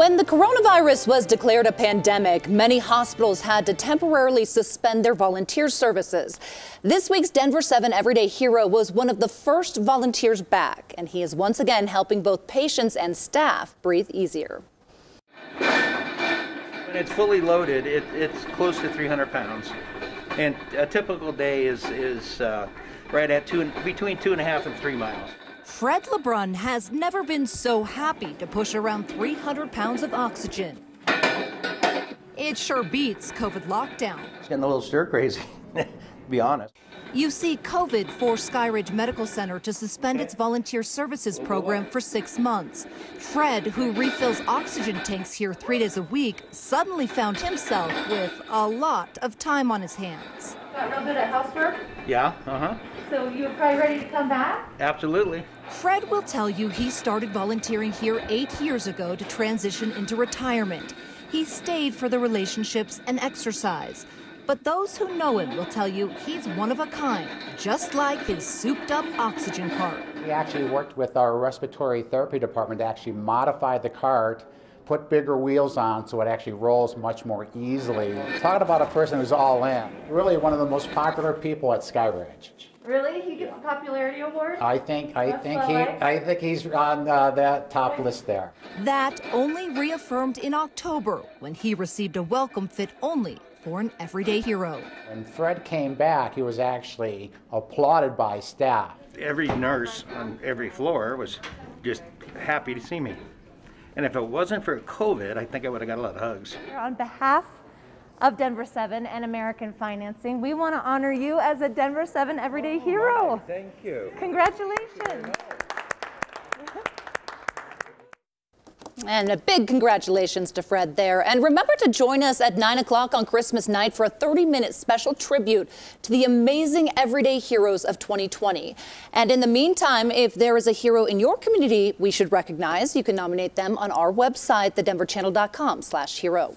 When the coronavirus was declared a pandemic, many hospitals had to temporarily suspend their volunteer services. This week's Denver 7 Everyday Hero was one of the first volunteers back, and he is once again helping both patients and staff breathe easier. When it's fully loaded, it, it's close to 300 pounds. And a typical day is, is uh, right at two, between two and a half and three miles. Fred LeBrun has never been so happy to push around 300 pounds of oxygen. It sure beats COVID lockdown. It's getting a little stir crazy, to be honest. You see, COVID forced Sky Ridge Medical Center to suspend its volunteer services program for six months. Fred, who refills oxygen tanks here three days a week, suddenly found himself with a lot of time on his hands. Got real good at housework, Yeah, uh huh. so you're probably ready to come back? Absolutely. Fred will tell you he started volunteering here eight years ago to transition into retirement. He stayed for the relationships and exercise. But those who know him will tell you he's one of a kind, just like his souped up oxygen cart. We actually worked with our respiratory therapy department to actually modify the cart, put bigger wheels on so it actually rolls much more easily. Talking about a person who's all in. Really one of the most popular people at Sky Ridge. Really? He gets the popularity award? I think I That's think he I like. I think he's on uh, that top list there. That only reaffirmed in October when he received a welcome fit only for an everyday hero. When Fred came back, he was actually applauded by staff. Every nurse on every floor was just happy to see me. And if it wasn't for COVID, I think I would have got a lot of hugs. On behalf of Denver 7 and American Financing, we want to honor you as a Denver 7 Everyday Hero. Thank you. Congratulations. And a big congratulations to Fred there. And remember to join us at 9 o'clock on Christmas night for a 30 minute special tribute to the amazing everyday heroes of 2020. And in the meantime, if there is a hero in your community we should recognize, you can nominate them on our website, thedenverchannel.com slash hero.